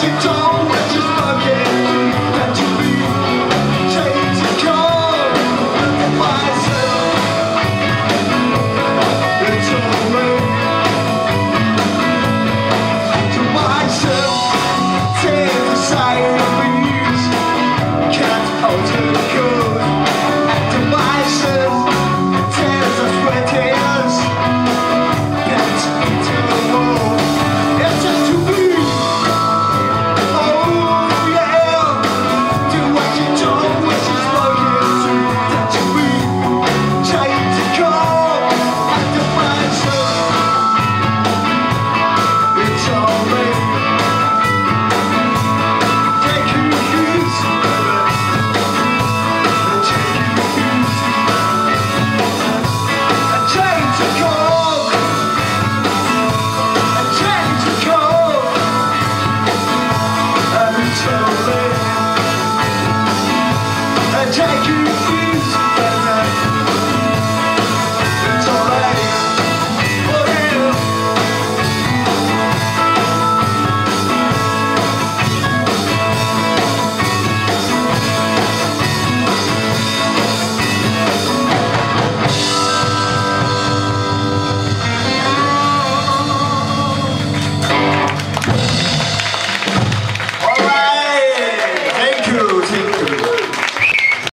진짜